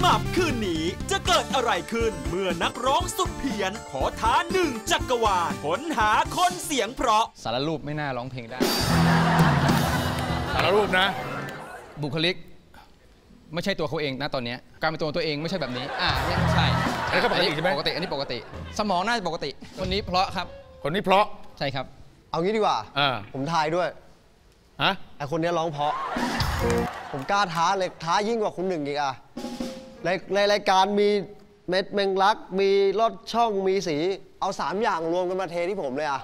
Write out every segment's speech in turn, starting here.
หม่ำคืนนี้จะเกิดอะไรขึ้น เมื่อนักร้องสุดเพี้ยน ขอท้าหนึ่งจักรวาลค้นหาคนเสียงเพราะ สารรูปไม่น่าร้องเพลงได้ สารรูปนะ บุคลิก ไม่ใช่ตัวเขาเองนะตอนเนี้ยการเป็นตัวตัวเองไม่ใช่แบบนี้ อ่าเนี่ยใช่อันนี้ก็ปกติใช่ไหม ปกติอันนี้ปกติ สมองน่าจะปกติ คนนี้เพราะครับ คนนี้เพราะ ใช่ครับ เอางี้ดีกว่า อ่า ผมทายด้วยฮะไอคนเนี้ยร้องเพราะ ผมกล้าท้าเลยท้ายิ่งกว่าคุณหนึ่งอีกอะ ในในรายการมีเม็ดแมงลัก มีลอดช่องมีสี เอาสามอย่างรวมกันมาเทที่ผมเลยอะ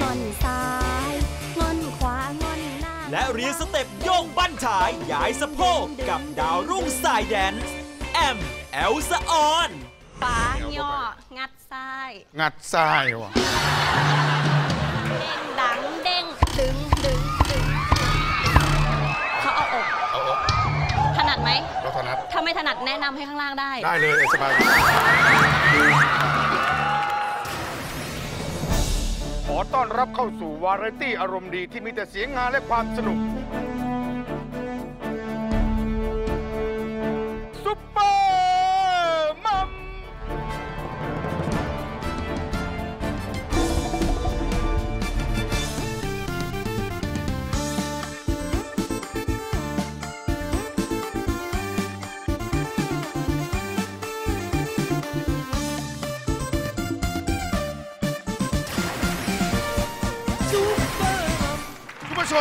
งอนซ้ายงอนขวางอนหน้า และเรียนสเต็ปโยกบั้นท้ายย้ายสะโพกกับดาวรุ่งสายแดนซ์แอมแอลสะออน ขวาย่อ งัดซ้าย งัดทรายว่ะ เด้งดัง เด้ง ดึง เราถนัดถ้าไม่ถนัดแนะนำให้ข้างล่างได้ ได้เลยสบายขอต้อนรับเข้าสู่วาไรตี้อารมณ์ดีที่มีแต่เสียงงานและความสนุก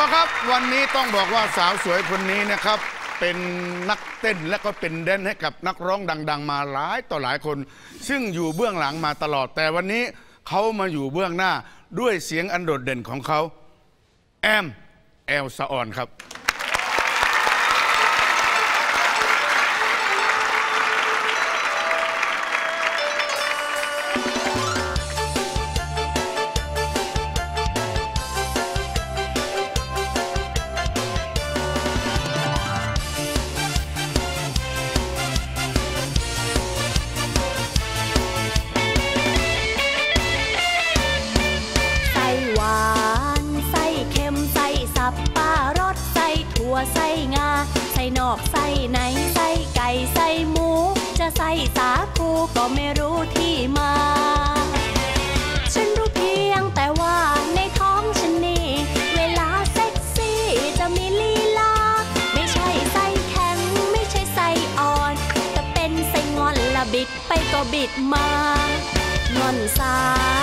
คุณผู้ชมครับ วันนี้ต้องบอกว่าสาวสวยคนนี้นะครับ เป็นนักเต้นและก็เป็นแดนให้กับนักร้องดัง ๆ มาหลายต่อหลายคน ซึ่งอยู่เบื้องหลังมาตลอด แต่วันนี้เขามาอยู่เบื้องหน้าด้วยเสียงอันโดดเด่นของเขา แอม แอลสะออนครับ ไม่รู้ที่มา ฉันรู้เพียงแต่ว่าในท้องฉันนี่ เวลาเซ็กซี่จะมีลีลา ไม่ใช่ใส่แข็ง ไม่ใช่ใส่อ่อน แต่เป็นใส้งอนละบิดไปก็บิดมา งอนซ้าย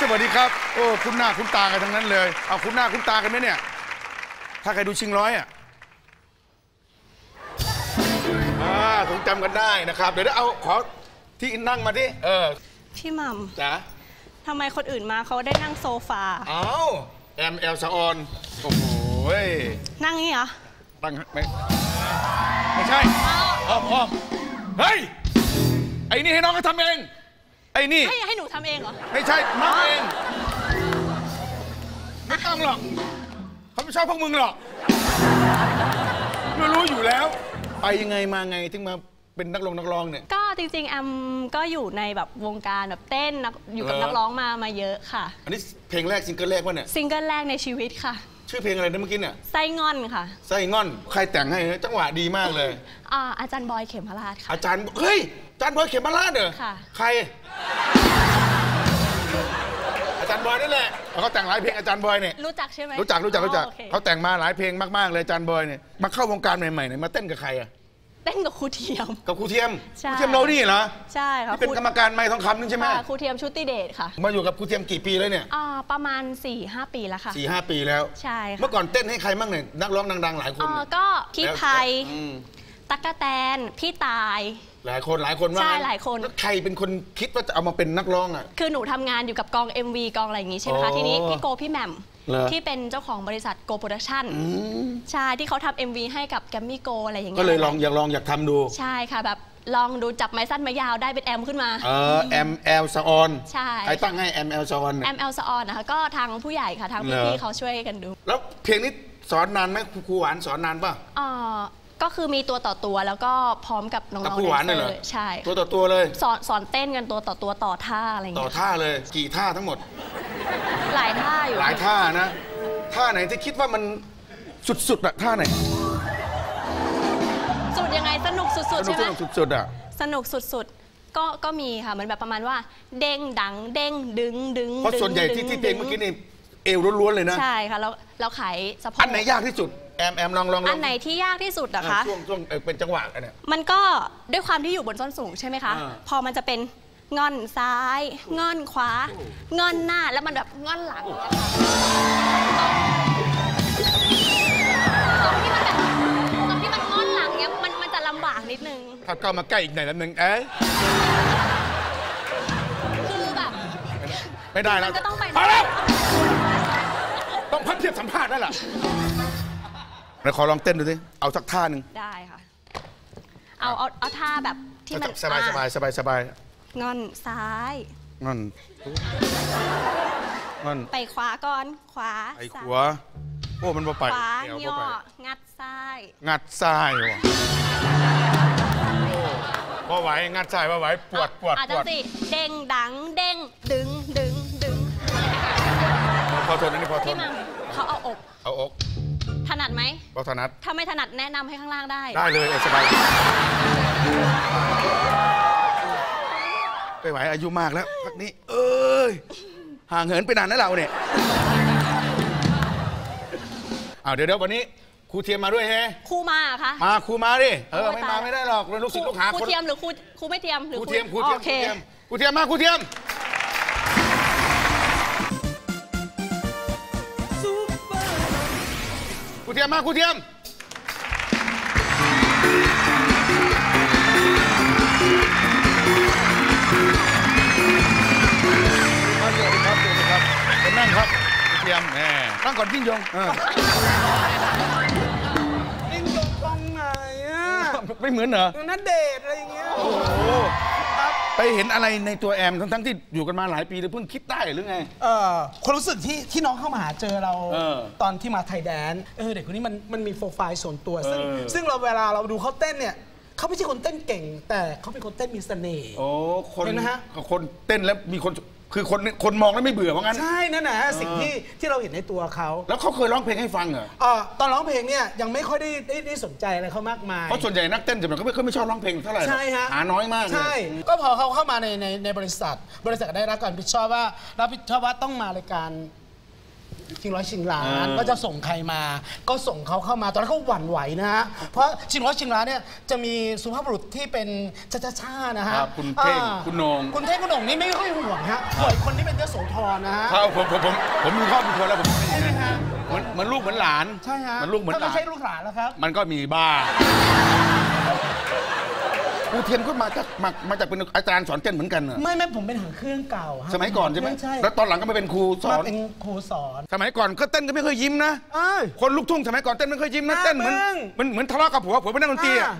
สวัสดีครับสวัสดีครับโอ้คุณหน้าคุณตากันทั้งนั้นเลยเอาคุณหน้าคุณตากันไหมเนี่ย ถ้าใครดูชิงร้อยอะอ่าคงจำกันได้นะครับ เดี๋ยวเอาขอที่นั่งมาดิเออพี่หมัมจ๋าทำไมคนอื่นมาเขาได้นั่งโซฟาเอาแอมแอลสะออนโอ้โหยนั่งนี่เหรอตั้งไม่ไม่ใช่อ้อมอ้อมเฮ้ยไอ้นี่ให้น้องเขาทำเอง ไอ้นี่ให้ให้หนูทำเองเหรอ ไม่ใช่น้องเองไม่ต้องหรอกเขาไม่ชอบพวกมึงหรอกรู้รู้อยู่แล้ว ไปยังไงมาไงถึงมาเป็นนักลงนักร้องเนี่ย ก็จริงๆแอมก็อยู่ในแบบวงการแบบเต้นนักอยู่กับเหรอนักร้องมามาเยอะค่ะ อันนี้เพลงแรกซิงเกิลแรกวะเนี่ยซิงเกิลแรกในชีวิตค่ะ ชื่อเพลงอะไรนะเมื่อกี้เนี่ยไส้งอนค่ะไส้งอน ใครแต่งให้เนี่ยจังหวะดีมากเลยอ่าอาจารย์บอยเข็มพราชค่ะอาจารย์เฮ้ยอา จารย์บอยเข็มมาลาดเหรอค่ะ ใครจารย์บอยนี่แหละเขาแต่งหลายเพลงอาจารย์บอยเนี่ย รู้จักใช่ไหมรู้จักรู้จักรู้จัก อ๋อโอเคเขาแต่งมาหลายเพลงมากๆเลยอาจารย์บอยเนี่ย มาเข้าวงการใหม่ๆเนี่ยมาเต้นกับใครอะเต้นกับครูเทียม กับครูเทียม ใช่ ครูเทียมเรานี่เหรอใช่ค่ะที่เป็นครูกรรมการไม้ทองคำนี่ใช่ไหม ค่ะครูเทียมชุติเดชค่ะมาอยู่กับครูเทียมกี่ปีแล้วเนี่ยอ่าประมาณ 4-5 ปีแล้วค่ะ สี่ห้าปีแล้ว ใช่ค่ะเมื่อก่อนเต้นให้ใครบ้างเนี่ยนักร้องดังๆ หลายคนเอ่อเนี่ยก็พี่แล้วไทยอืม ตั๊กกะแตน พี่ตาย หลายคนหลายคนว่าใช่งั้นหลายคน แล้วใครเป็นคนคิดว่าจะเอามาเป็นนักร้องอะ คือหนูทำงานอยู่กับกอง MV กองอะไรอย่างงี้ใช่ไหมอ๋คะอทีนี้พี่โกพี่แหม่มเหรอ ที่เป็นเจ้าของบริษัทโกโปรดักชั่นใช่ที่เขาทำ MV ให้กับแกมมี่โกอะไรอย่างเงี้ก็เลยลองอยากลองอยากทำดู ใช่ค่ะแบบลองดูจับไม้สั้นไม้ยาวได้เป็นแอมขึ้นมา เออ M L สออนใช่ ใครตั้งให้ M L สออนแอมเอลซออนนะคะก็ทางผู้ใหญ่ค่ะทางเหรอ พี่ๆเขาช่วยกันดูแล้วเพลงนี้สอนนานไหมครูครูหวานสอนนานป่ะอ่า ก็คือมีตัวต่อตัวแล้วก็พร้อมกับน้องกับๆครูหวานแดเลยนเหรเซออร์ใช่ตัวต่อตัวเลยสอนสอนเต้นกันตัวต่อตัวต่อท่าอะไรอย่างต่อเงี้ยท่าเลยกี่ท่าทั้งหมด หลายท่าอยู่หลายท่านะ ท่าไหนที่คิดว่ามันสุดๆอะท่าไหนสุดยังไงสนุกสุดสๆนุใช่กไหมสนุกสุดๆอะสนุกสุดๆก็ก็มีค่ะเหมือนแบบประมาณว่า เด้งดังเด้งดึงดึงเพราะส่วนใหญ่ที่ดึที่เพลงดึเมื่อกี้นี่เอวล้วนๆเลยนะใช่ค่ะแล้วเราขายสะโพกอันไหนยากที่สุด แอมแอมลองลองลอัองนไหนที่ยากที่สุดอะอะคะช่วงช่วงเอ่อเป็นจังหวะอันเนี้ยมันก็ด้วยความที่อยู่บนส้นสูงใช่ไหมคะอ่าพอมันจะเป็นง่อนซ้ายง่อนขวาง่อนหน้าแล้วมันแบบง่อนหลังอย่างเงี้ยค่ะตรงที่มันแบบตรงที่มันง่อนหลังเนี้ยมันมันจะลำบากนิดนึงถ้าเข้ามาใกล้อีกหน่อยแล้วนึงเอ๊ะคือแบบไม่ได้แล้วมันก็ต้องไปพอแล้วต้องพักเทียบสัมภาษณ์ได้ล่ะ เดี๋ยวขอลองเต้นดูสิเอาสักท่าหนึ่งได้ค่ะ เอาเอาเอาท่าแบบที่มันสบายสบายอะสบายสบายง่อนซ้ายนั่นนั่นไปขวาก่อนขวาไอ้ซ้าขัยวโอ้มันบ่ไปขวาเดี๋ยวย่บ่อไปงัดซ้าย งัดซ้ายว่ะบ่ไหวงัดซ้ายบ่ไหวปวดปวดอาจปจะวดสิเด้งดังเด้งดึงดึงดึงพอทนอันนี้พอทที่นมันเขาเอาอกเอาอกถ นัดไหมพอถนัด ถ้าไม่ถนัดแนะนำให้ข้างล่างได้ ได้เลยเออสบายไปไหวอายุมากแล้วพักนี้ เอ้ยห่างเหินไปนานนะเราเนี่ยเอาเดี๋ยวเดี๋ยววันนี้ครูเทียมมาด้วยแฮะครูมาเหรอคะ มาครูมาดิเออโอ้ยไม่ตายมาไม่ได้หรอกเราลูกศิษย์ลูกหาครูคนเทียมหรือครูครูไม่เทียมหรือครูเทียมครูเทียมโอเคครูเทียมมาครูเทียม รูเทียมมาครูเทียมสวัสดีครับสวัสดีครับเชิญนั่งครับครูเทียมแหมนั่งก่อนยิ่งยงเออยิ่งยงตรงไหนอะไม่เหมือนเหรอนัดเดทอะไรอย่างเงี้ย ไปเห็นอะไรในตัวแอมทั้งๆที่อยู่กันมาหลายปีแต่เพิ่งคิดได้หรือไง เอ่อความรู้สึกที่ที่น้องเข้ามาหาเจอเราเออตอนที่มาไทยแดนซ์เออเด็กคนนี้มันมันมีโปรไฟล์ส่วนตัว ซึ่งเออ ซึ่งเราเวลาเราดูเขาเต้นเนี่ยเขาไม่ใช่คนเต้นเก่ง แต่เขาเป็นคนเต้นมีเสน่ห์ โอ้คนเห็นไหมฮะ คนเต้นแล้วมีคน คือคนคนมองแล้วไม่เบื่อว่างั้น ใช่นั่นนะฮะสิ่งที่ที่เราเห็นในตัวเขาแล้วเขาเคยร้องเพลงให้ฟังเหรอเอ่อตอนร้องเพลงเนี่ยยังไม่ค่อยได้ได้ได้สนใจอะไรเขามากมาย เพราะส่วนใหญ่นักเต้นจะแบบเขาไม่เขาไม่ชอบร้องเพลงเท่าไหร่หรอกใช่ฮะ หาน้อยมากเลย ใช่ ก็พอเขาเข้ามาในในในบริษัท บริษัทก็ได้รับการรับผิดชอบว่ารับผิดชอบว่าต้องมารายการ ชิงร้อยชิงล้านว่าจะส่งใครมา ก็ส่งเขาเข้ามาตอนนั้นเขาหวั่นไหวนะฮะเพราะชิงร้อยชิงล้านเนี่ยจะมีสุภาพบุรุษที่เป็นชาชาชานะฮะครับคุณเท่งอ่าคุณโหนงคุณเท่งคุณโหนงนี่ไม่ค่อยห่วงฮะห่วงคนที่เป็นเจ้าโสธรนะฮะเขาผมผมผมผมมีครอบครัวแล้วผมใช่ไหมฮะเหมือนเหมือนลูกเหมือนหลานใช่ฮะเหมือนลูกเหมือนหถ้าลาไม่นใช่ลูกหลานแล้วครับ มันก็มีบ้า ครูเทียมก็มาจากมามาจากเป็นอาจารย์สอนเต้นเหมือนกันเหรอไม่ไม่ผมเป็นหางเครื่องเก่าฮะสมัยก่อนใช่ไหมใช่แล้วตอนหลังก็มาเป็นครูสอมาน เป็นครูสอน สมัยก่อนก็เต้นก็ไม่เคยยิ้มนะ เอ้ยคนลูกทุ่งสมัยก่อนเต้นไม่เคยยิ้มนะ อ่าเต้นเหมือนมึง เหมือนเหมือนทะเลาะกับผัวผัวเป็นนักดนตรีอะอ่า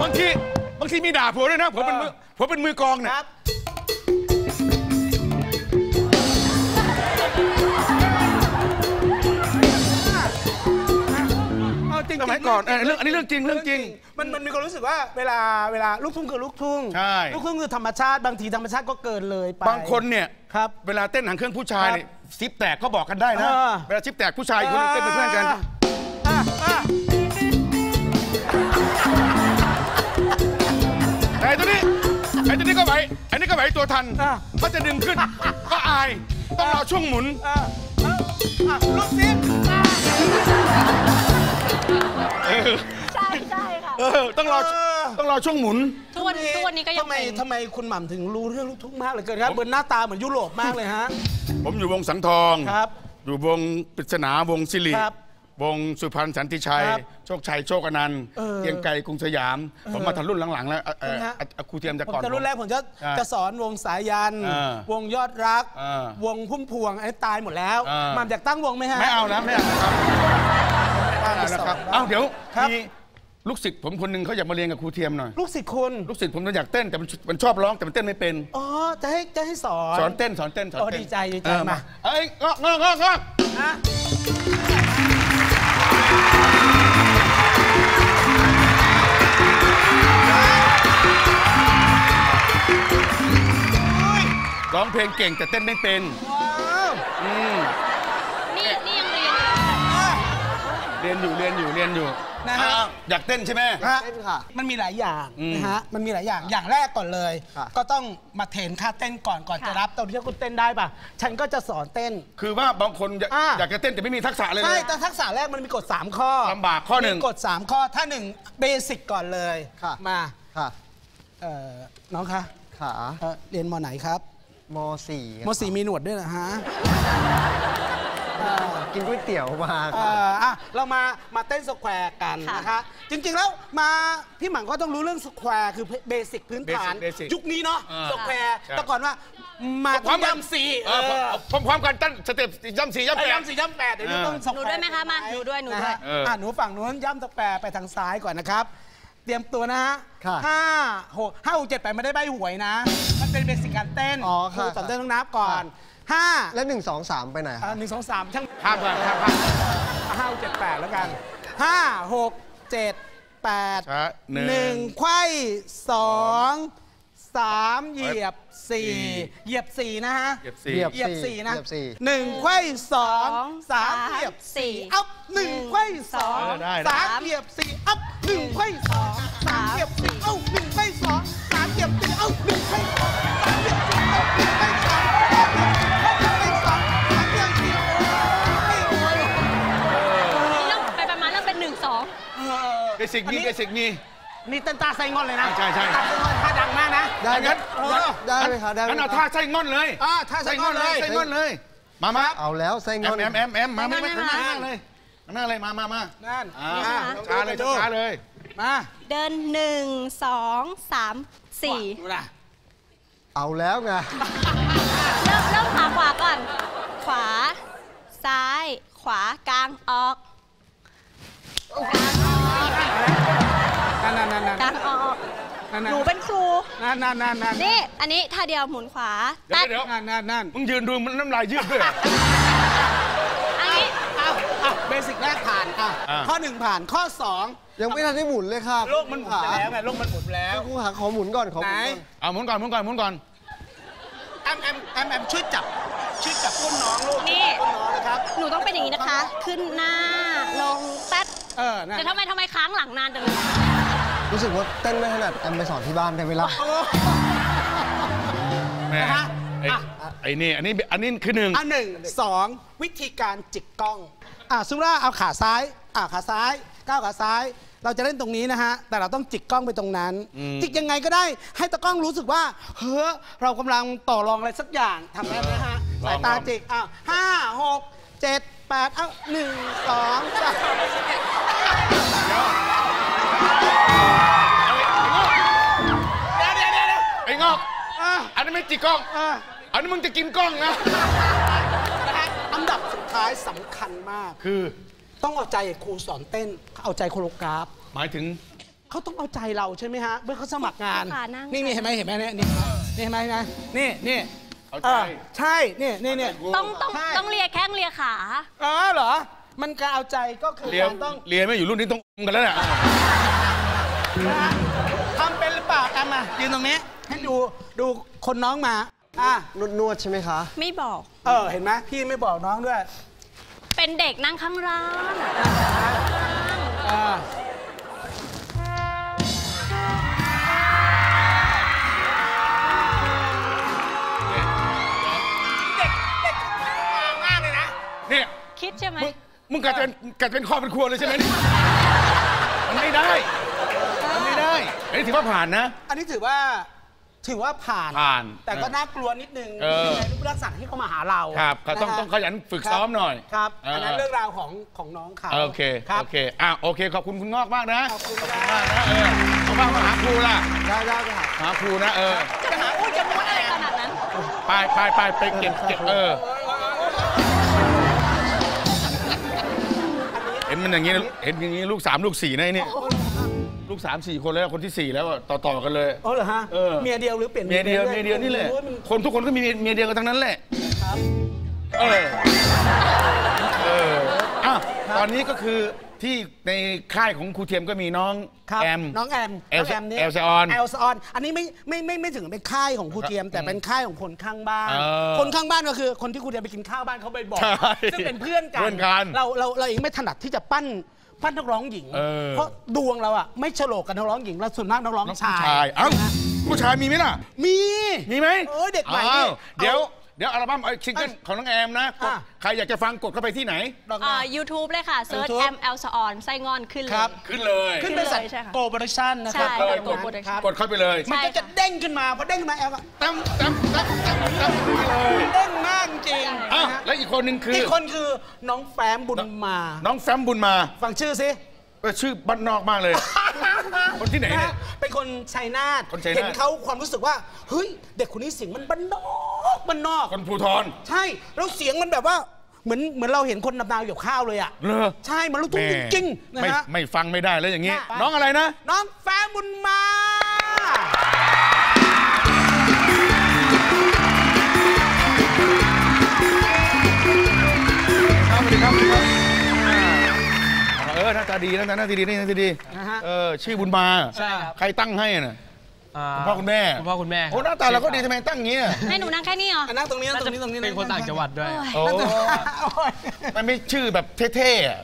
บางทีบางทีมีด่าผัวด้วยนะผัวเป็นมือผัวเป็นมือกลองเนี่ยครับ มัยก่อนเรื่องอันนี้เรื่องจริงเรื่องจริง มันมันมีความรู้สึกว่าเวลาเวลาลูกทุ่งคือลูกทุ่งใช่ ลูกทุ่งคือธรรมชาติบางทีธรรมชาติก็เกิดเลยไป บางคนเนี่ยครับ เวลาเต้นหนังเครื่องผู้ชายเนี่ยซิปแตกก็บอกกันได้นะเวลาซิปแตกผู้ชายคนหนึงเต้นเป็นเพื่อนกันแต่ไอ้ตัวนี้ไอ้ตัวนี้ก็ไหวไอ้นี้ก็ไหวตัวทันก็จะดึงขึ้น ก็อาย ต้องรอช่วงหมุนลูกซิป ใช่ใช่ค่ะ เออต้องรอต้องรอช่วงหมุน ทุกวันทุกวันนี้ก็ยังทำไมเป็น ทำไมคุณหม่ำถึงรู้เรื่องลูกทุ่งมากเหลยเกินครับเหมือนหน้าตาเหมือนยุโรปมากเลยฮะ ผมอยู่วงสังทอง ครับอยู่วงปริศนาวงสิริครับวงสุพรรณสันติชัย ครับโชคชัยโชคอนันต์เออเกรียงไกรกรุงสยาม ผมมาทันรุ่นหลังๆ แล้วเอ่อเอ่อใช่ไหมฮะอะอะครูเทียมจะผมก่อน จะรุ่นแรกผมจะใช่จะสอนวงสายันเออวงยอดรักเออวงพุ่มพวงไอ้ตายหมดแล้วเออหม่ำอยากตั้งวงไหมฮะ ไม่เอานะไม่เอานะครับ ไม่เอานะครับไม่เอาเอ้าเดี๋ยวครับมีลูกศิษย์ผมคนหนึ่งเขาอยากมาเรียนกับครูเทียมหน่อย ลูกศิษย์คุณ ลูกศิษย์ผมมันอยากเต้นแต่มันมันชอบร้องแต่มันเต้นไม่เป็น อ๋อ จะให้จะให้สอน สอนเต้นสอนเต้นสอนโอ้เต้นดีใจดีใจเออมา เอ้ยงอกงอกงอกงอกฮะร้องเพลงเก่งแต่เต้นไม่เป็นว้าวอื รียนอยู่เรียนอยู่เรียนอยู่นะฮะ อ่อยากเต้นใช่ไหม ฮะเต้นค่ะ มันมีหลายอย่างอืมนะฮะ มันมีหลายอย่าง อย่างแรกก่อนเลย ค่ะ ก็ต้องมาเทรนค่าเต้นก่อนก่อนจะรับตอนที่คุณเต้นได้ป่ะ ฉันก็จะสอนเต้น คือว่าบางคนอยากอ่า อยากจะเต้นแต่ไม่มีทักษะเลย ใช่นะแต่ทักษะแรกมันมีกฎ 3 ข้อลำบากข้อหนึ่ง มีกฎ 3 ข้อ ถ้าหนึ่งเบสิกก่อนเลย ค่ะ มาค่ะ เอ่อน้องคะขาเอ่อเรียนมไหนครับ มสี่มสีมีหนวดด้วยนะฮะ กินก๋วยเตี๋ยวมาเอ่ออะเรามามาเต้นสแควร์กันค่ะ นะคะจริงๆแล้วมาพี่หมังก็ต้องรู้เรื่องสแควร์คือเบสิกพื้นฐาน Basic Basic ยุคนี้เนาะอ่าสแควร์ใช่ แต่ก่อนว่ามาพร้อมกันย่ำสี่เออพร้อมพร้อมกันตั้นสเต็ปย่ำสี่ย่ำไอ้แปดย่ำสี่ย่ำแปดเดี๋ยวนี้เออต้องสหนูด้วยไหมคะมาหนูด้วยหนูด้วยะฮะเอออ่ อะหนูฝั่งนู้นย่ำสแควร์ไปทางซ้ายก่อนนะครับ เตรียมตัวนะฮะค่ะห้าหกห้าหกเจ็ดแปดไม่ได้ใบหวยนะ มันเป็นเบสิกการเต้นอ๋อค่ะ รูสอนเต้นต้องนับก่อน ห้าแล้วหนึ่งสองสามไปไหนอะคะหนึ่งสองสามช่างข้ามก่อนข้ามข้ามห้าหกเจ็ดแปดแล้วกันห้าหกเจ็ดแปดช้าหนึ่งหนึ่งไขว้สองสามเหยียบสี่สี่เหยียบสี่นะฮะเหยียบสี่เหยียบเหยียบสี่นะเหยียบสี่หนึ่งไขว้สองสองสามสามเหยียบสี่สี่อัพหนึ่งไขว้สองเออได้ได้สามเหยียบสี่อัพหนึ่งไขว้สองสามเหยียบสี่เอ้าหนึ่งไขว้สองสามเหยียบสี่เอ้าหนึ่งไขว้สอง สิกมีเบสิกมีนี่เต้นตาไซงอนเลยนะใช่ใช่ตาไซงอนท่าดังมากนะได้ไหมงั้นเออได้ไหมคะได้ไหมงั้นเอาคะท่าไส้งอนเลยอ่าท่าไซงอนเลยไส้งอนเลย มามาเอาแล้วไส้แองอมนแอมแอมแอมมาไม่ไม่นั่ข้างนหน้านั่นเลยข้างหน้าเลยมามามานั่นอ่าอ่าช้าเลยช้าเลยมาเดินหนึ่งสองสามสี่ดูนะเอาแล้วไงเริ่มเริ่มขาขวาก่อน ขวา ซ้าย ขวากลางออก นั่นนั่นนั่นนั่นกลางออกนั่นหนูเป็นครู นั่นนั่นนั่นนั่นนี่ อันนี้ท่าเดียวหมุนขวาเดี๋ยตัวดเดี๋ยวนั่นนั่นนั่นมึงยืนดูมันน้ำลายยืดด้วยเหรออันนี้อ้าวอ้าวเบสิกแรกผ่านอะอ่าข้อหนึ่งผ่านข้อสองยังไม่ทันได้หมุนเลยค่ะโลกมันหมุนไปแล้วไงโลกมันหมุนไปแล้ว ครูหาขอหมุนก่อนขอหไหนมุนก่อน เอาหมุนก่อนหมุนก่อนหมุนก่อน แอมแอมแอมแอมช่วยจับช่วยจับก้นน้องลูกนี่ ก้นน้องนะครับ หนูต้องเป็นอย่างนี้นะคะ ขึ้นหน้า ลงแป๊ดเออนั่นแต่ทำไมทำไมค้างหลังนานจังเลย รู้สึกว่าเต้นไม่ถนัดแอมไปสอนที่บ้านได้ไหมล่ะโอ้แม่นะฮะไอ้อะ ไอ้นี่อันนี้อันนี้คือหนึ่ง อันหนึ่งสองวิธีการจิกกล้อง อะสมมติว่าเอาขาซ้ายอะขาซ้ายก้าวขาซ้าย เราจะเล่นตรงนี้นะฮะ แต่เราต้องจิกกล้องไปตรงนั้นจิกยังไงก็ได้ ให้ตะกล้องรู้สึกว่า เฮ้อเรากำลังต่อรองอะไรสักอย่างทำได้ไหมฮะสายตาจิกอะห้าหกเจ็ดแปดเอ้าหนึ่งสองสาม ไอ้งอกอะอันนี้ไม่จิกกล้อง อะอันนี้มึงจะกินกล้องนะนะฮะอันดับสุดท้ายสำคัญมาก คือ ต้องเอาใจครูสอนเต้นเอาใจโคโรกราฟ หมายถึง เขาต้องเอาใจเราใช่ไหมฮะ เมื่อเขาสมัครงาน ค่ะนั่ง นี่นี่เห็นไหมเห็นไหมเนี่ยนี่นี่เห็นไหมนะนี่นี่เอาใจเออใช่นี่นี่นี่ต้องต้องใช่ ต้องเลียแข้งเลียขา อ๋อเหรอ มันการเอาใจก็คือเรียนการต้องเรียนไม่อยู่รุ่นนี้ต้องกันแล้วเนี่ย นะฮะทำเป็นหรือเปล่าแอมมายืนตรงนี้ให้ ดูดูคนน้องมาอะนวดนวดใช่ไหมคะ ไม่บอก เออเห็นไหมพี่ไม่บอกน้องด้วย เป็นเด็กนั่งข้างร้านอ่าเนี่ยคิดใช่ไหม มึงกลายเป็นกลายเป็นคอเป็นครัวเลยใช่ไหมมันไม่ได้ มันไม่ได้ อันนี้ถือว่าผ่านนะ อันนี้ถือว่า ถือว่าผ่าน ผ่านแต่ก็น่ากลัวนิดนึงเออ ในรูปลักษณะที่เขามาหาเราครับก็ต้องนะฮะต้องขยันฝึกซ้อมหน่อย ครับเอออั อันนั้นเรื่องราวของของน้องเขาโอเคครับโอเคอะโอเค ขอบคุณคุณงอกมากนะขอบคุณมากนะเออเอาบ้างมาหาครูล่ะได้ได้ได้หาครูนะเออจะหาอุ้ยจะม้วนอะไรขนาดนั้น ไปไปไปไปเก็บเก็บเออเห็นมันอย่างนี้เห็นอย่างนี้ลูกสามลูกสี่นะไอ้เนี่ย ลูกสามสี่คนแล้วคนที่สี่แล้วอะต่อต่อกันเลย อ๋อเหรอฮะ เออ เมียเดียวหรือเปลี่ยนเมียเดียวรื่อเมียเดียวนี่แหละ โอ้ยมันคนทุกคนก็มีเมียเดียวกันทั้งนั้นแหละเออเอออะตอนนี้ก็คือที่ในค่ายของครูเทียมก็มีน้องครับแอม น้องแอมแอลน้งนี่ยแอลซออนแอลซออน อันนี้ไม่ไม่ไม่ไม่ถึงเป็นค่ายของครูเทียม แต่เป็นค่ายของคนข้างบ้าน เออคนข้างบ้านก็คือคนที่ครูเทียมไปกินข้าวบ้านเขาบ่อยใช่ๆซึ่งเป็นเพื่อนกันเพื่อนกัน เราเราเราเองไม่ถนัดที่จะปั้น ปั้นนักร้องหญิง เออ เพราะดวงเราอะไม่ฉลกกับนักร้องหญิงเราส่วนมากนักร้องน้องชาย ชาย เอ้าผู้ชายมีไหมล่ะ มี มีไหมเอ้ยเด็กใหม่นี่อ้าวเดี๋ยว เอาเดี๋ยวอัลบั้มเอาซิงเกิลของน้องแอมนะกดอะ ใครอยากจะฟังกดเข้าไปที่ไหน ดอกอ่านะ YouTube เลยค่ะเซิร์ช YouTube แอมแอลซออนไส้งอนขึ้นเลครัย บ ขึ้นเลย ขึ้นเป็นสัตใช่ค่ะโกลบริชันนะคใช่รับเลยกด Production กดเข้าไปเลยมันก็ใช่จะค่ะเด้งขึ้นมาพอเด้งขึ้นมาแอลก็ตั้มตั้มตั้มตั้มตั้มนี่เลยเด้งมากจริงอะแล้วอีกคนหนึ่งคือ อีกคนคือน้องแฟ้มบุญมา น้องแฟมบุญมา ฟังชื่อสิ เออชื่อบ้านนอกมากเลย คนที่ไหนเนี่ย เป็นคนชัยนาทคนชัยนาท เห็นเขาความรู้สึกว่า เฮ้ย เด็กคนนี้เสียงมันบ้านนอกบ้านนอก คนภูทร ใช่ แล้วเสียงมันแบบว่า เหมือนเหมือนเราเห็นคนนำดาวหยบข้าวเลยอะ เหรอ ใช่ มันลูกทุ่งแม่จริงๆนะไม่ฮะ ไม่ฟังไม่ได้แล้วอย่างนี้ได้น้องอะไรนะ น้องแฟ้มบุญมา ออหน้าตาดีนะหน้าตาดีหน้าตาดีนะฮะเออชื่อบุญมาใช่ครับ ใครตั้งให้น่ะอ่าคุณพ่อคุณแม่คุณพ่อคุณแม่โอ้หน้าตาเราก็ดีทำไมตั้งอย่างนี้อะให้หนูนั่งแค่นี้เหรอ อะนั่งตรงนี้นั่งตรงนี้ตรงนี้เป็นคนต่างจังหวัดด้วย โอ้โอ้ย มันไม่ชื่อแบบเท่ๆอะ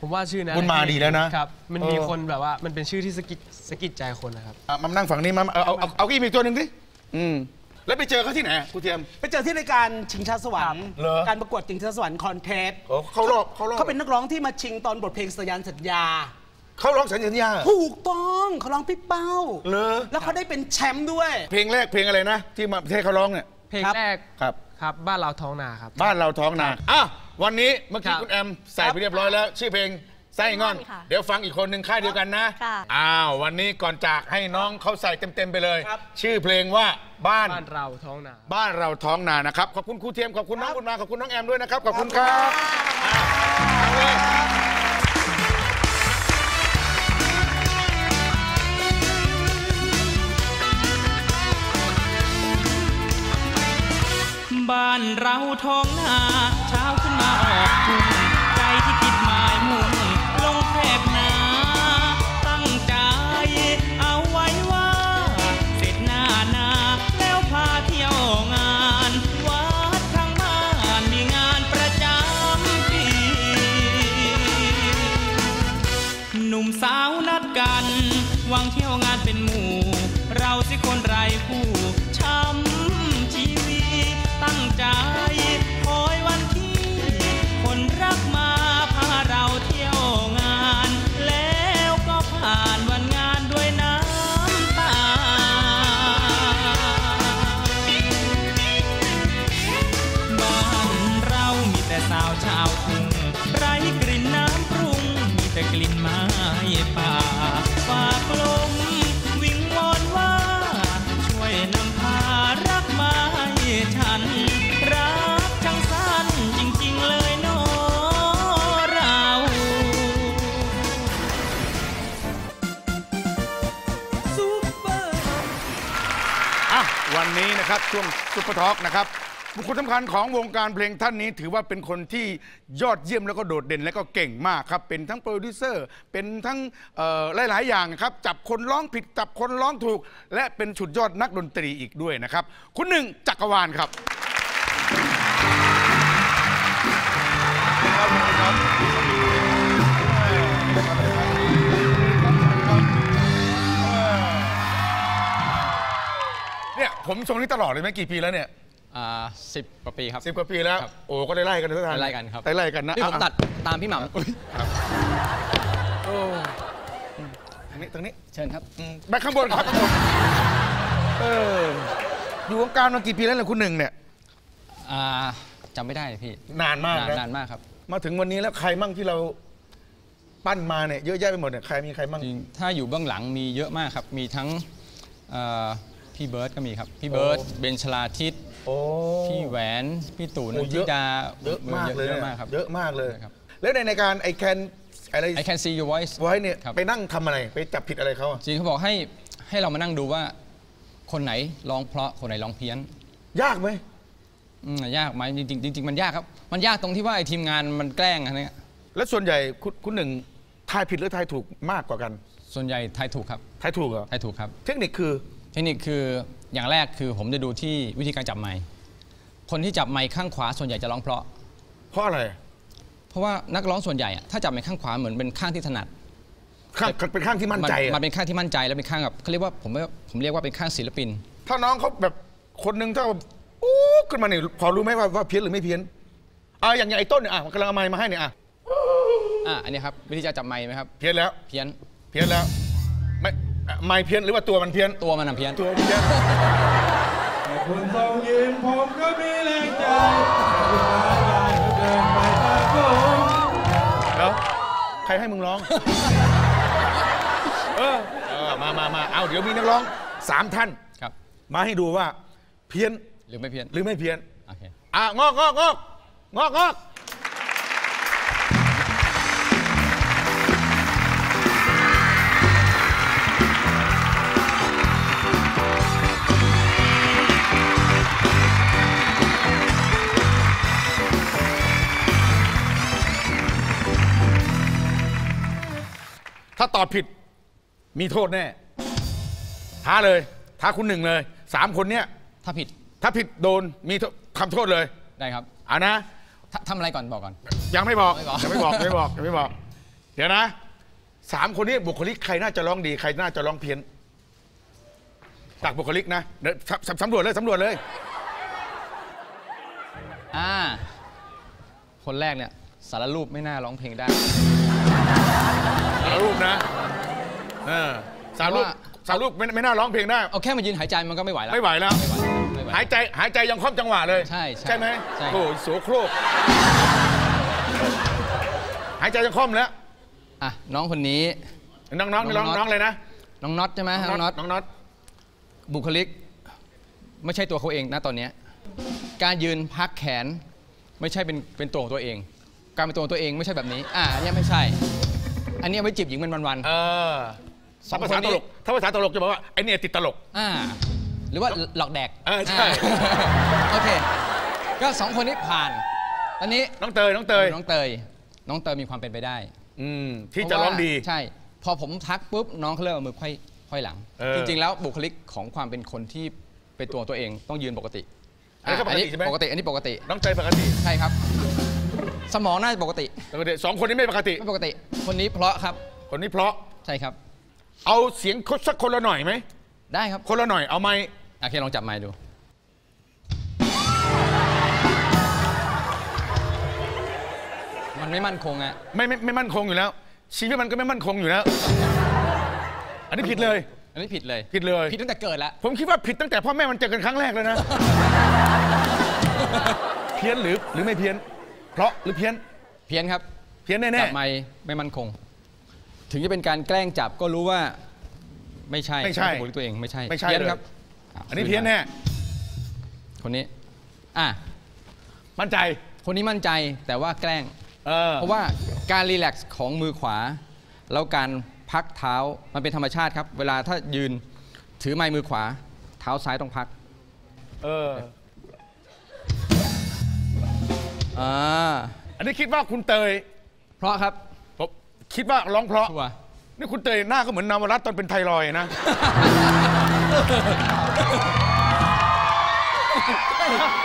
ผมว่าชื่อนั้นบุญมาดีแล้วนะครับ มันเออมีคนแบบว่ามันเป็นชื่อที่สะกิดสะกิดใจคนนะครับ อะมานั่งฝั่งนี้มาเอาเอาเอาเอาอีกตัวหนึ่งสิอืม แล้วไปเจอเขาที่ไหนครูเทียม ไปเจอที่รายการชิงช้าสวรรค์เหรอ การประกวดชิงช้าสวรรค์ contest โอ้เขารอบเขารอบเขาเป็นนักร้องที่มาชิงตอนบทเพลงสัญญาณสัญญา เขาร้องสัญญาถูกต้องเขาร้องพี่เป้า เหรอแล้วเขาได้เป็นแชมป์ด้วย เพลงแรกเพลงอะไรนะ ที่มาประเทศเขาร้องเนี่ยเพลงครับ แรกครับ ครับบ้านเราท้องนาครับ บ้านเราท้องนาอะวันนี้เมื่อกี้ครับคุณแอมใส่ไปเรียบร้อยแล้ว ชื่อเพลง ไส้งอน ค่ะเดี๋ยวฟังอีกคนหนึ่งค่ายเดียวกันนะค่ะ อ้าววันนี้ก่อนจากให้น้องเขาใส่เต็มๆไปเลย ครับ ชื่อเพลงว่าบ้านบ้านเราท้องนา บ้านเราท้องนานะครับ ขอบคุณครูเทียมขอบคุณน้องบุญมาขอบคุณน้องแอมด้วยนะครับขอบคุณครับอะเอาเลยบ้านเราท้องน นะครับช่วง Super Talk นะครับบุคคลสำคัญของวงการเพลงท่านนี้ถือว่าเป็นคนที่ยอดเยี่ยมแล้วก็โดดเด่นและก็เก่งมากครับ เป็นทั้งโปรดิวเซอร์ เป็นทั้งหลายหลายๆอย่างครับ จับคนร้องผิด จับคนร้องถูก และเป็นสุดยอดนักดนตรีอีกด้วยนะครับ คุณหนึ่งจักรวาลครับ ผมทรงนี้ตลอดเลยไหมกี่ปีแล้วเนี่ยอ่าสิบกว่าปีครับ สิบกว่าปีแล้ว ครับโอ้ก็ได้ไล่กันทุกท่านไล่กันครับ ได้ไล่กันนะนี่ผมอะตัดตามพี่หม่ำโอ้ตรงนี้ตรงนี้เชิญครับอืมไปข้างบนครับข้างบนเอออยู่วงการมากี่ปีแล้วล่ะคุณหนึ่งเนี่ย อ่าจำไม่ได้พี่นานมากนานนะ นานมากครับมาถึงวันนี้แล้วใครมั่งที่เราปั้นมาเนี่ยเยอะแยะไปหมดเนี่ยใครมีใครมั่ง จริงถ้าอยู่เบื้องหลังมีเยอะมากครับ มีทั้งเอ่อ พี่เบิร์ดก็มีครับ พี่เบิร์ดโอ้เบนชลาทิศโอ้ พี่แหวน พี่ตู่นโอ้นเยทิอะดาเยอะมากเลยเยอะนี่มากครับ เยอะมากเลย ครับแล้วในในการไอแคนอะไร I can see your voice ไว้เนี่ยครับ ไปนั่งทำอะไรไปจับผิดอะไรเขาอะจริงเขาบอกให้ให้เรามานั่งดูว่า คนไหนร้องเพราะคนไหนร้องเพี้ยนยากไหมอืมยากไหมจริงๆจริงๆมันยากครับ มันยากตรงที่ว่าไอ้ทีมงานมันแกล้งอันเนี้ยแล้วส่วนใหญ่คุณคุณหนึ่งทายผิดหรือทายถูกมากกว่ากันส่วนใหญ่ทายถูกครับทายถูกเหรอทายถูกครับ เทคนิคคือ เทคนิคคืออย่างแรกคือผมจะดูที่วิธีการจับไมค์คนที่จับไมค์ข้างขวาส่วนใหญ่จะร้องเพราะ เพราะอะไร เพราะว่านักร้องส่วนใหญ่อะถ้าจับไมค์ข้างขวาเหมือนเป็นข้างที่ถนัด ข้างเป็นข้างที่มั่นใจมันอะมันเป็นข้างที่มั่นใจแล้วเป็นข้างแบบเขาเรียกว่าผมว่าผมเรียกว่าเป็นข้างศิลปิน ถ้าน้องเขาแบบคนหนึ่งถ้าอู้ขึ้นมาเนี่ยพอรู้ไหมว่าว่าเพี้ยนหรือไม่เพี้ยนอ่าอย่างอย่างไอ้ต้นเนี่ยอะกำลังเอาไม้มาให้เนี่ยอะอะอันนี้ครับวิธีการจับไมค์ไหมครับเพี้ยนแล้วเพี้ยนเพี้ยนแล้วไม่อะ ไม้เพี้ยนหรือว่าตัวมันเพี้ยน ตัวมันอะเพี้ยน ตัวเพี้ยนคุณทรงยิ้มผมก็มีแรงใจคุณมาได้เดินไปตาโกงแล้วใครให้มึงร้องเออเออมามามาเอาเดี๋ยวมีนักร้องสามท่านครับ มาให้ดูว่าเพี้ยนหรือไม่เพี้ยนหรือไม่เพี้ยนโอเคอะงอกงอกงอกงอกงอก ถ้าตอบผิดมีโทษแน่ ท้าเลย ท้าคุณหนึ่งเลยสามคนเนี้ยถ้าผิด ถ้าผิดโดนมีโทษทำโทษเลยได้ครับเอานะททำอะไรก่อนบอกก่อน ยังไม่บอกไม่บอกยังไม่บอกยังไม่บอกยังไม่บอก เดี๋ยวนะสามคนนี้บุคลิกใครน่าจะร้องดีใครน่าจะร้องเพี้ยนจากบุคลิกนะเดี๋ยวสำสำสำรวจเลยสำรวจเลยอ่าคนแรกเนี่ยสารรูปไม่น่าร้องเพลงได้สารรูปนะเออสารรูปว่าสารรูปไม่ไม่น่าร้องเพลงได้เอาแค่มายืนหายใจมันก็ไม่ไหวแล้วไม่ไหวแล้วไม่ไหวไม่ไหวหายใจหายใจยังครอบจังหวะเลย ใช่ใช่ใช่ไหมใช่โอ้โหโสโครกหายใจยังคล่อมแล้วอะน้องคนนี้น้องน้องน้น้อองงน็อตน้องเลยนะน้องน็อตใช่ไหมน้องน็อตน้องน็อตบุคลิก ไม่ใช่ตัวเขาเองนะตอนเนี้ยการยืนพักแขนไม่ใช่เป็นเป็นตัวของตัวเอง การเป็นตัวของตัวเองไม่ใช่แบบนี้ อ่าอันเนี้ยไม่ใช่ อันเนี้ยไว้จีบหญิงเป็นวันเออสอถ้างภาคนษานี้ ตลกถ้าภาษาตลกจะบอกว่าไอเนี่ยติดตลกๆอ่าหรือว่าหลอกแดกเออใช่าโอเค ก็สองคนนี้ผ่านอันนี้น้องเตยน้องเตยน้องเตย น้องเตยมีความเป็นไปได้อืมที่จะร้องดี เพาว่าใช่ พอผมทักปุ๊บน้องเขาเริ่มเอามือไขว้ไขว้หลัง เออจริง ๆ แล้วบุคลิกของความเป็นคนที่เป็นตัวของตัวเองต้องยืนปกติอันนี้ก็ปกติใช่ไหม ปกติอันนี้ปกติ น้องเตยปกติ ใช่ครับ สมองน่าจะปกติปกติสองคนนี้ไม่ปกติ ไม่ปกติ คนนี้เพราะครับ คนนี้เพราะใช่ครับ เอาเสียงสักคนละหน่อยไหมได้ครับ คนละหน่อยเอาไหมโอเคลองจับไมค์ดูมันไม่มั่นคงอะไม่ไม่ไม่มั่นคงอยู่แล้ว ชีวิตมันก็ไม่มั่นคงอยู่แล้ว อันนี้ผิดเลย อันนี้ผิดเลย ผิดเลย ผิดตั้งแต่เกิดแล้ว ผมคิดว่าผิดตั้งแต่พ่อแม่มันเจอกันครั้งแรกเลยนะ เพี้ยนหรือหรือไม่เพี้ยน เพราะหรือเพี้ยน เพี้ยนครับเพี้ยนแน่จับไมค์ไม่มั่นคง ถึงจะเป็นการแกล้งจับก็รู้ว่าไม่ใช่ไม่ใช่เป็นบุคลิกตัวเองไม่ใช่ไม่ใช่เพี้ยนเลยครับๆอันนี้เพี้ยนแน่คนนี้อะมั่นใจ คนนี้มั่นใจแต่ว่าแกล้งเออเพราะว่าการรีแลกซ์ของมือขวา แล้วการพักเท้ามันเป็นธรรมชาติครับ เวลาถ้ายืนถือไม้มือขวา เท้าซ้ายต้องพัก เออ อ่าอันนี้คิดว่าคุณเตย เพราะครับผมคิดว่าร้องเพราะชัวร์นี่คุณเตยหน้าก็เหมือนนาวรัตน์ตอนเป็นไทรอยด์นะ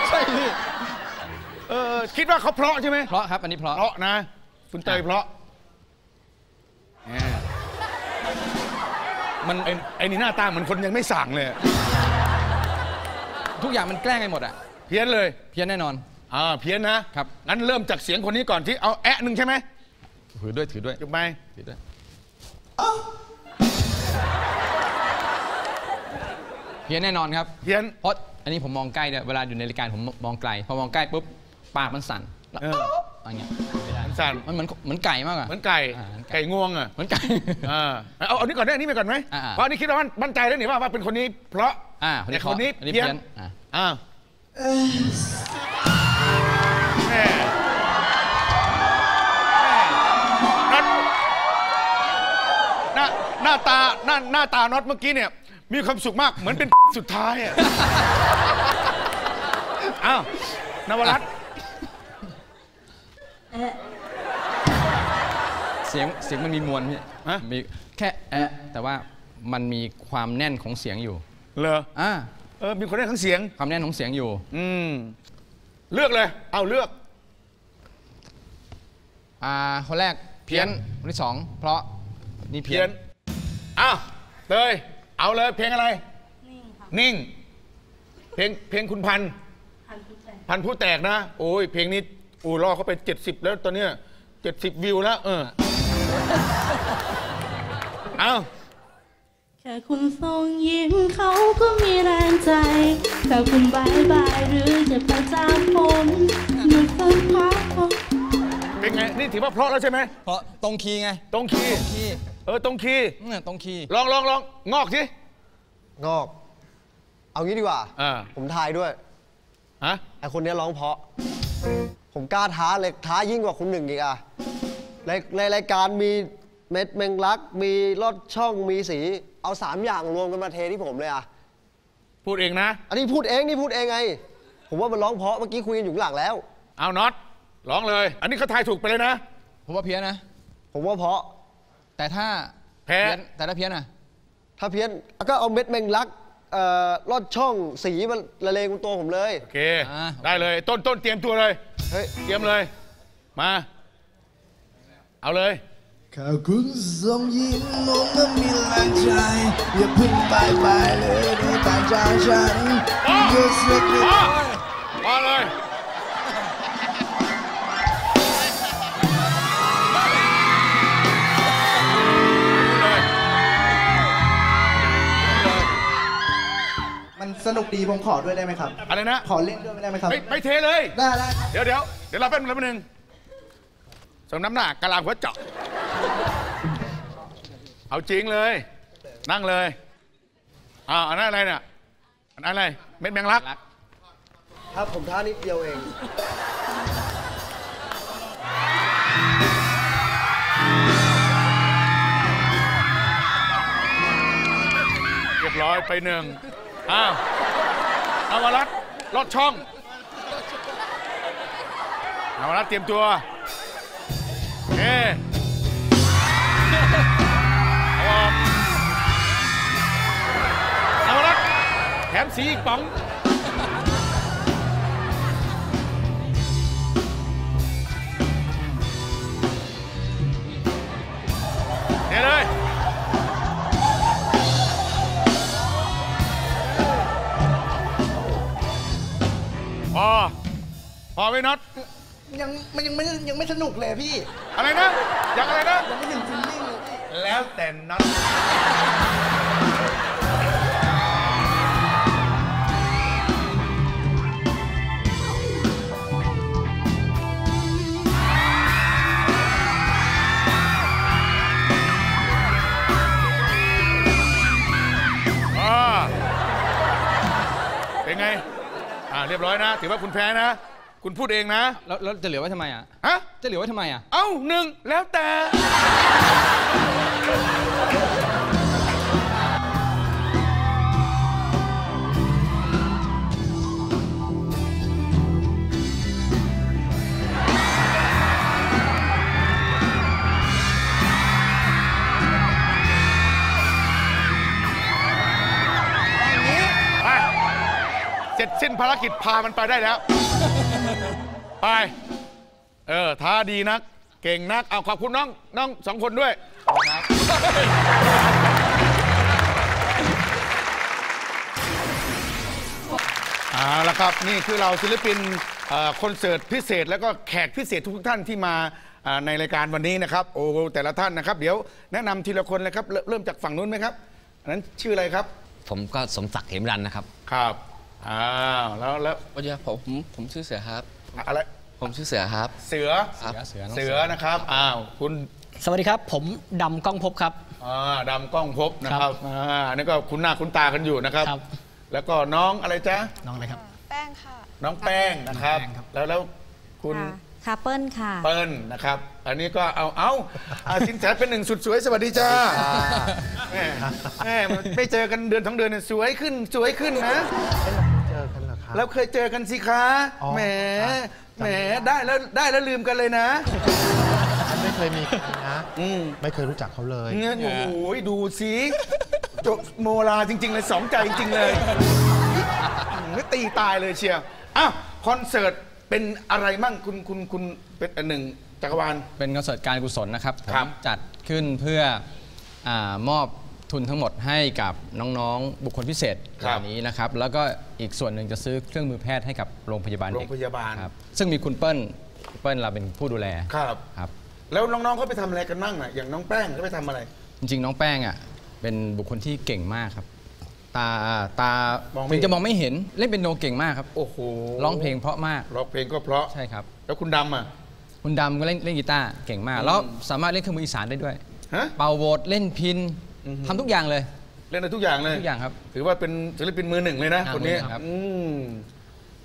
ใช่พี่เออคิดว่าเขาเพราะใช่ไหมเพราะครับ อันนี้เพราะเพราะนะ คุณเตยเพราะแหมมันไอ้ไอ้นี่หน้าตาเหมือนคนยังไม่สั่งเลย ทุกอย่างมันแกล้งไปหมดอะเพี้ยนเลย เพี้ยนแน่นอน อ่าเพี้ยนนะครับ งั้นเริ่มจากเสียงคนนี้ก่อนที่เอาแอะหนึ่งใช่ไหมถือด้วยถือด้วยถูกไหมถือด้วยเพี้ยนแน่นอนครับเพี้ยนเพราะอันนี้ผมมองใกล้เนี่ยเวลาอยู่ในรายการผมมองไกลพอมองใกล้ปุ๊บปากมันสั่นแล้วเอออย่างเงี้ยมันสั่นมันเหมือนเหมือนไก่มากอะเหมือนไก่อ่าเหมือนไก่ไก่งวงอะเหมือนไก่อ่าเอาเอาอันนี้ก่อนได้อันนี้ไปก่อนไหมอ่าๆเพราะอันนี้คิดว่ามั่นมั่นใจแล้วนี่ว่าว่าเป็นคนนี้เพราะอ่าแต่คนนี้อันนี้เพี้ยเพี้นยนอ่า หน้าหน้าตาหน้าหน้าตาน็อตเมื่อกี้เนี่ย มีความสุขมากเหมือนเป็น สุดท้ายอะอ้าวนวรัตน์เสียงเสียงมันมีมวลพี่ฮะมีแค่แอะแต่ว่ามันมีความแน่นของเสียงอยู่เหรออ่าเออมีคนได้ทั้งเสียง ความแน่นของเสียงอยู่ อืมเลือกเลย เอาเลือก อ่าคนแรกเพี้ยนคนที่สองเพราะ นี่เพีเพี้ยยนนอ้าวเตยเอาเลยเพลงอะไร นิ่งเพลงเพลงคุณพันธุ์พันธุ์ผู้แตกนะ โอ้ยเพลงนี้โอ้รอเขาไป 70 แล้วตอนเนี้ย70 วิวแล้ว เออเอาแค่คุณส่งยิ้มเขาก็มีแรงใจแต่คุณบายบายหรือจะไปจากผมหยุดสักพักเป็นไง นี่ถือว่าเพราะแล้วใช่ไหมเพราะตรง key ไง ตรง key key เออตรง key เนี่ยตรง key ลองลองลองนอกสินอก เอางี้ดีกว่า อ่า ผมทายด้วย ฮะ ไอคนเนี้ยร้องเพราะ ผมกล้าท้าเลยท้ายิ่งกว่าคุณหนึ่งอีกอะในในรายการมีเม็ดแมงลัก มีลอดช่องมีสี เอาสามอย่างรวมกันมาเทที่ผมเลยอะ พูดเองนะ อันนี้พูดเองนี่พูดเองไง ผมว่ามันร้องเพราะเมื่อกี้คุยกันอยู่ข้างหลังแล้ว เอาน็อตร้องเลย อันนี้เขาทายถูกไปเลยนะ ผมว่าเพี้ยนนะ ผมว่าเพราะ แต่ถ้าแพ้ เพี้ยนแต่ถ้าเพี้ยนอะ ถ้าเพี้ยนก็เอาเม็ดแมงลักเอ่อลอดช่องสีมันละเลงบนตัวผมเลย โอเค อ่าได้เลย ต้นต้นเตรียมตัวเลย เฮ้ย เตรียมเลย มา เอาเลยข่าวคุณส่งยิ้มผมก็มีแรงใจ อย่าเพึ่งไปไปเลยในตามจากฉันอ๋อก็สักนิดพอพอเลยเลย สนุกดีผมขอด้วยได้ไหมครับ อะไรนะ ขอเล่นด้วยไม่ได้ไหมครับ ไม่ไม่เทเลย ได้ได้เดี๋ยวเดี๋ยวเดี๋ยวเราแป๊บนึงแป๊บนึงสมน้ำหน้ากะลาหัวเจาะ เอาจริงเลย นั่งเลยอ่าอันนั้นอะไรเนี่ยอันนั้นอะไร เม็ดแมงลัก ครับผมท้านิดเดียวเอง เรียบร้อยไปหนึ่งอ้าว นวรัตน์ลอดช่องนวรัตน์เตรียมตัวเอ๊เอาออกนวรัตน์แถมสีอีกป๋องเดี๋ยวเลย พอ พอไหมน็อตยังมันยังไม่ยังไม่สนุกเลยพี่ อะไรนะอย่างอะไรนะ ยังไม่ถึงฟิลลิ่งเลยพี่ แล้วแต่น็อต อ่าเรียบร้อยนะ ถือว่าคุณแพ้นะ คุณพูดเองนะ แล้วแล้วจะเหลือไว้ทำไมอะ ฮะ จะเหลือไว้ทำไมอะ เอ้าหนึ่งแล้วแต่ สร็จสิ้นภารกิจพามันไปได้แล้ว ไป เออท้าดีนัก เก่งนัก เอาขอบคุณน้องน้องสองคนด้วยอ่าเอาละครับ นี่คือเราศิลปินเอ่อคอนเสิร์ตพิเศษ แล้วก็แขกพิเศษทุกๆท่านที่มาอ่าในรายการวันนี้นะครับ โอ้แต่ละท่านนะครับ เดี๋ยวแนะนำทีละคนเลยครับเริ่มเริ่มจากฝั่งนู้นไหมครับอันนั้นชื่ออะไรครับ ผมก็สมศักดิ์เหมรันนะครับ ครับ อ้าวแล้วแล้ววันนี้ผมผมผมชื่อเสือครับ อะไรผมชื่อเสือครับ เสือครับเสือเสือนะครับอ้าวคุณสวัสดีครับ ผมดำก้องพบครับอ่าดำกล้องพบนะครับอ่านี่ก็คุณหน้าคุณตากันอยู่นะครับครับ แล้วก็น้องอะไรจ๊ะน้องอะไรครับ แป้งค่ะ น้องแป้งนะครับ แล้วแล้วคุณ ค่ะเปิ้ลค่ะ เปิ้ลนะครับ อันนี้ก็เอาเอาอาสินแสเป็นหนึ่งสุดสวยสวัสดีจ้าแม่แม่ไม่เจอกันเดือนทั้งเดือนเนี่ยสวยขึ้นสวยขึ้นนะ เจอกันเหรอครับ แล้วเคยเจอกันสิคะอ๋อแหมครับ แหมได้แล้วได้แล้วลืมกันเลยนะฉันไม่เคยมีใครนะไม่เคยรู้จักเขาเลย เงี้ยโอ้โหดูสิจบโมลาจริง ๆ เลยสองใจจริง ๆ เลยไม่ตีตายเลยเชียร์อ้าวคอนเสิร์ต เป็นอะไรมั่งคุณคุณคุณเป็นอันหนึ่งจักรวาล เป็นคอนเสิร์ตการกุศลนะครับผมครับ จัดขึ้นเพื่ออามอบทุนทั้งหมดให้กับน้องๆบุคคลพิเศษคเหรับล่านี้นะครับ แล้วก็อีกส่วนหนึ่งจะซื้อเครื่องมือแพทย์ให้กับโรงพยาบาลโรเด็งกพยาบาลครับซึ่งมีคุณเปิ้ลคุณเปิ้ลเราเป็นผู้ดูแลครับ ครับ แล้วน้องๆเขาไปทำอะไรกันบ้างอะอย่างน้องแป้งเขาไปทำอะไร จริงๆ น้องแป้งอะเป็นบุคคลที่เก่งมากครับ ตาตามองไม่ ถึงจะมองไม่เห็นเล่นเป็นโนเก่งมากครับโอ้โหร้องเพลงเพราะมากร้องเพลงก็เพราะ ใช่ครับ แล้วคุณดำอะ คุณดำก็เล่นเล่นกีตาร์เก่งมากอืมแล้วสามารถเล่นเครื่องมืออีสานได้ด้วย ฮะ เป่าโหวดเล่นพินอือฮึทำทุกอย่างเลย เล่นได้ทุกอย่างเลยทุกอย่างครับถือว่าเป็นศิลปินมือหนึ่งเลยนะอ่าคนนี้มือหนึ่งครับ อืม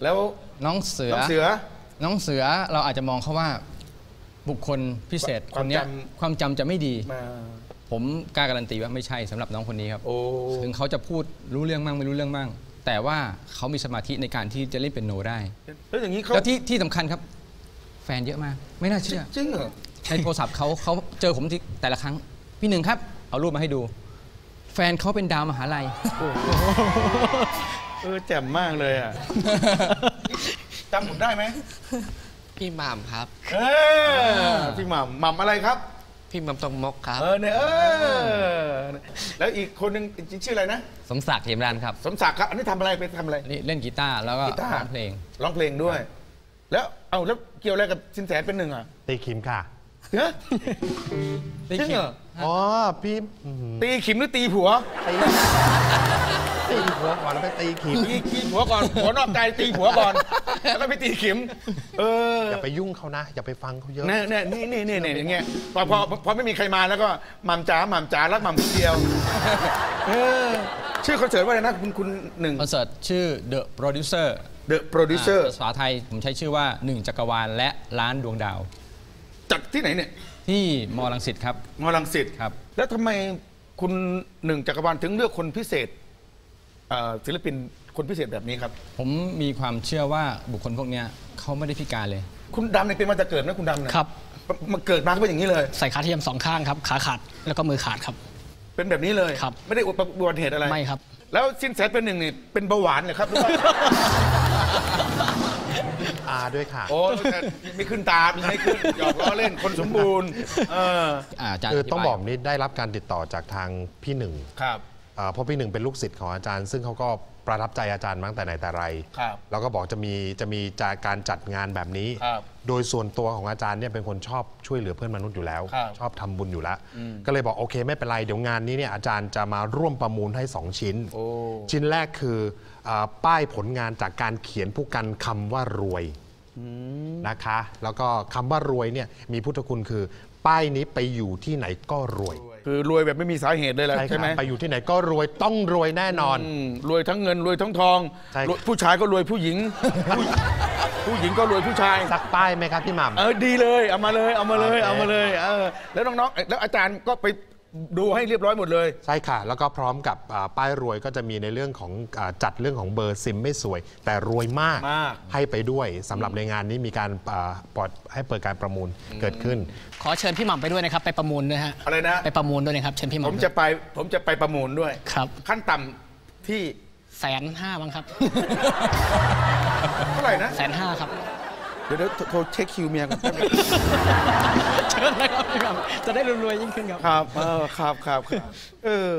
แล้วน้องเสือ น้องเสือ น้องเสือเราอาจจะมองเขาว่าบุคคลพิเศษคความนเนี้ยจำ ความจำจะไม่ดี มา ผมกล้าการันตีว่าไม่ใช่สำหรับน้องคนนี้ครับโอ้ถึงเขาจะพูดรู้เรื่องมั่งไม่รู้เรื่องมั่งแต่ว่าเขามีสมาธิในการที่จะเล่นเป็นโนได้แล้วอย่างนี้เขาแล้วที่ที่สำคัญครับ แฟนเยอะมาก ไม่น่าเชื่อจริงเหรอในโทรศัพท์เขาเขาเจอผมที่แต่ละครั้ง พี่หนึ่งครับ เอารูปมาให้ดู แฟนเขาเป็นดาวมหาลัยเออแจ่มมากเลยอะจำผมได้ไหมพี่หม่ำครับเออพี่หม่ำหม่ำอะไรครับ พี่หม่ำตรงมกครับ เออเนี่ยเออ แล้วอีกคนหนึ่งชื่ออะไรนะ สมศักดิ์เหมรันครับสมศักดิ์ครับ อันนี้ทำอะไรไปทำอะไรนี่เล่นกีตาร์แล้วก็กีตาร์ ร้องเพลง ร้องเพลงด้วย แล้วเอาแล้วเกี่ยวอะไรกับสินแสเป็นหนึ่งอะตีขิมค่ะเฮ้ยตีจริงขิมเหรอ อ๋อ พี่อื้อหือตีขิมหรือตีผัว ตีหัวก่อนแล้วไปตีขิมตีตีผัวก่อนผัวนอกใจตีผัวก่อนแล้วก็ไปตีขิม เอออย่าไปยุ่งเขานะอย่าไปฟังเขาเยอะเนี่ยเนี่ยนี่นี่นี่นี่อย่างเงี้ยพอพอพอไม่มีใครมาแล้วก็หม่ำจ๋าหม่ำจ๋ารักหม่ำคนเดียวเออชื่อคอนเสิร์ตว่าอะไรนะคุณคุณหนึ่งคอนเสิร์ตชื่อ The Producer The Producer อ่าภาษาไทยผมใช้ชื่อว่าหนึ่งจักรวาลและล้านดวงดาว จัดที่ไหนเนี่ย ที่มอลังสิตครับ มอลังสิตครับ แล้วทำไมคุณหนึ่งจักรวาลถึงเลือกคนพิเศษเอ่อศิลปินคนพิเศษแบบนี้ครับ ผมมีความเชื่อว่าบุคคลพวกเนี้ยเขาไม่ได้พิการเลย คุณดำเนี่ยเป็นมาแต่เกิดนะคุณดำเนี่ยครับมาเกิดมาก็เป็นอย่างนี้เลย ใส่ขาเทียมสองข้างครับ ขาขาดแล้วก็มือขาดครับ เป็นแบบนี้เลยครับไม่ได้อุบัติเหตุอะไรไม่ครับ แล้วสินแสเป็นหนึ่งนี่เป็นเบาหวานเหรอครับหรือว่า อาด้วยค่ะ โอ้แต่ไม่ขึ้นตาไม่ขึ้นหยอกล้อเล่นคนสมบูรณ์เอออาจารย์คือต้องธิายบอกนี่ได้รับการติดต่อจากทางพี่หนึ่งครับอ่าเพราะพี่หนึ่งเป็นลูกศิษย์ของอาจารย์ ซึ่งเขาก็ประทับใจอาจารย์มาตั้งแต่ไหนแต่ไรครับ แล้วก็บอกจะมีจะมีจากการจัดงานแบบนี้ ครับโดยส่วนตัวของอาจารย์เนี่ยเป็นคนชอบช่วยเหลือเพื่อนมนุษย์อยู่แล้ว ครับชอบทำบุญอยู่แล้วอืมก็เลยบอกโอเคไม่เป็นไรเดี๋ยวงานนี้เนี่ยอาจารย์จะมาร่วมประมูลให้ 2 ชิ้น โอ้ ชิ้นแรกคืออาป้ายผลงานจากการเขียนผู้กันคำว่ารวย นะคะ แล้วก็คำว่ารวยเนี่ยมีพุทธคุณคือ ป้ายนี้ไปอยู่ที่ไหนก็รวยคือรวยแบบไม่มีสาเหตุเลยแหละใช่ใช่ไหมครับไปอยู่ที่ไหนก็รวยต้องรวยแน่นอนมรวยทั้งเงินรวยทั้งทองใช่ครับรวยผู้ชายก็รวยผู้หญิงผู้ผู้หญิงก็รวยผู้ชายสักป้ายไหมครับพี่หม่ำเออดีเลยเอามาเลยเอามาเลยโอเคเอามาเลยเออแล้วน้องๆเอ้ยแล้วอาจารย์ก็ไป ดูให้เรียบร้อยหมดเลย ใช่ค่ะ แล้วก็พร้อมกับอ่าป้ายรวยก็จะมีในเรื่องของอาจัดเรื่องของเบอร์ซิมไม่สวย แต่รวยมากมาก ให้ไปด้วยสำหรับในงานนี้มีการอ่าปลอดให้เปิดการประมูลเกิดขึ้น ขอเชิญพี่หม่ำไปด้วยนะครับ ไปประมูลด้วยฮะอะไรนะ ไปประมูลด้วยนะครับเชิญพี่หผม่ำมด้วยจะไปผมจะไปประมูลด้วย ครับขั้นต่ำที่แสนห้าบ้างครับ เท่าไหร่นะแสนห้าครับ เดี๋ยวเดี๋ยวโทรเช็คคิวเมียก่อนแป๊บนึงเชิญเลยครับพี่หม่ำจะได้รวยๆยิ่งขึ้นครับ ครับเออครับครับครับเออ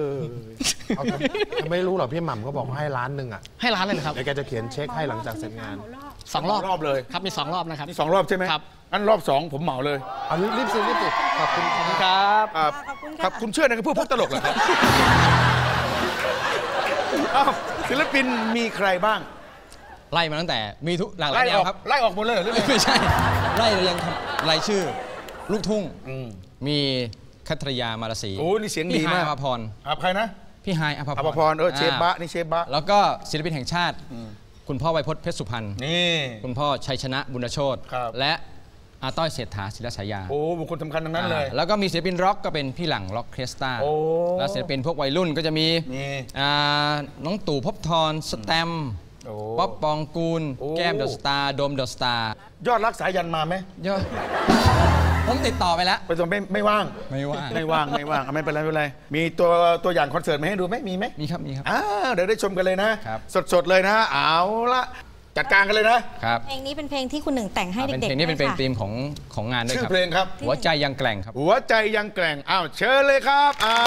เอาทำทำไมไม่รู้เหรอพี่หม่ำก็บอกว่าให้ล้านหนึ่งอะให้ร้านเลยนะครับเดี๋ยวแกจะเขียนเช็คให้หลังจากเสร็จงานสองรอบรอบเลยครับมีสองรอบนะครับ นี่สองรอบใช่ไหมครับ งั้นรอบสองผมเหมาเลยเอารีบสิรีบสิขอบคุณขอบคุณครับ ครับครับคุณเชื่อในพวกพวกตลกเหรอครับอ้าวศิลปินมีใครบ้าง ไล่มาตั้งแต่มีทุกหลากหลาไล่ยแนอวอกครับไล่ออกหมดเลยเหรอหรือไงไม่ใช่ ไล่เรายังทำรายชื่อ ลูกทุ่งมีคัทรยามาลสีโอ้นี่เสียงดีพี่ฮมากอภพรครับใครนะพี่ไฮายอภพรอภพรเออเชฟบะนี่เชฟบะแล้วก็ศิลปินแห่งชาติ คุณพ่อไวพจน์เพชรสุพรรณนี่คุณพ่อชัยชนะบุญโชตครับและอาต้อยเศรษฐาศิลฉายา โอ้ บุคคลสำคัญทั้งนั้นเลยอ่าแล้วก็มีศิลปินร็อกก็เป็นพี่หรั่งร็อคเคสตร้าโอ้แล้วศิลปินพวกวัยรุ่นก็จะมีนี่อ่าน้องตู่ภพธรแสตม ป์โอ้ป๊อบปองกูลโอ้แก้มเดอะสตาร์โดมเดอะสตาร์ยอดรักสายัณห์มาไหมยอดผมติดต่อไปแล้วไปตรงไม่ไม่ว่าง ไม่ว่าง ไม่ว่างไม่ว่างอะไม่เป็นไรไม่เป็นไรมีตัวตัวอย่างคอนเสิร์ตมาให้ดูไหมมีไหมมีครับมีครับอ่าเดี๋ยวได้ชมกันเลยนะครับสดๆเลยนะ เอาละจัดการกันเลยนะครับเพลงนี้เป็นเพลงที่คุณหนึ่งแต่งให้เป็นเด็กเพลงๆนี้เป็นเพลงด้วยค่ะธีมของของงานด้วยชื่อครับเพลงครับ หัวใจยังแกร่งครับ หัวใจยังแกร่งอ้าวเชิญเลยครับอ่า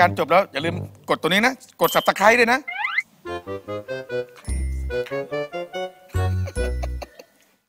การจบแล้ว อย่าลืมกดตัวนี้นะ กด subscribe ด้วยนะ